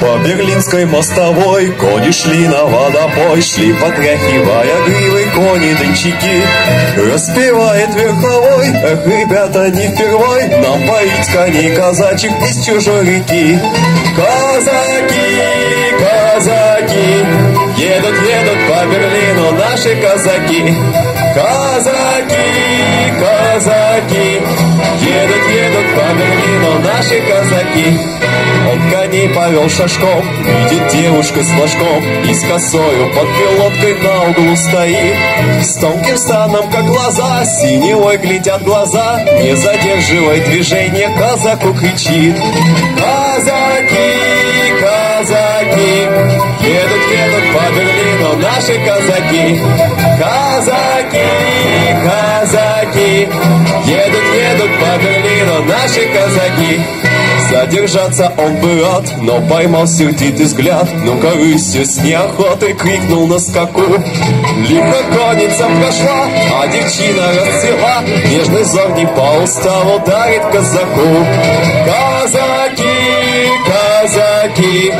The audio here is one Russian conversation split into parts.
По Берлинской мостовой кони шли на водопой, Шли потряхивая гривой кони-дончики. Распевает верховой, эх, ребята, не впервой Нам поить коней казачек из чужой реки. Казаки, казаки, едут, едут по Берлину наши казаки. Казаки, казаки, едут, едут по Берлину наши казаки. Он коней повел шашком, видит девушка с флажком И с косою под пилоткой на углу стоит. С тонким станом, как глаза, синевой глядят глаза. Не задерживай движение, казаку кричит Казаки, казаки, едут, едут по Берлину наши казаки. Казаки, казаки, едут, едут по Берлину наши казаки Задержаться он бы рад, но поймал сердитый взгляд. Ну-ка, рысью с неохотой крикнул на скаку. Лихо конница прошла, а девчина расцвела. Нежный зов не по уставу дарит казаку Казаки, казаки,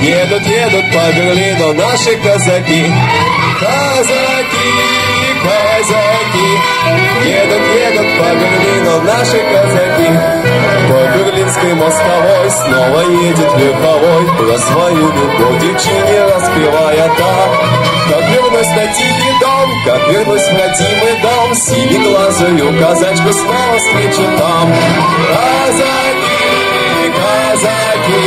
едут, едут по Берлину наши казаки. Казаки, казаки, едут, едут по Берлину наши казаки снова едет верховой Про свою любовь девчине распевая так Как вернусь на тихий дом, как вернусь в родимый дом Синеглазую казачку снова встречу там. Казаки, казаки,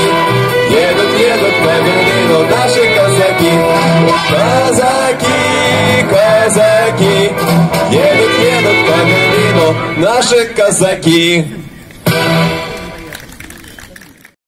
едут, едут по Берлину наши казаки. Казаки, казаки, едут, едут по Берлину наши казаки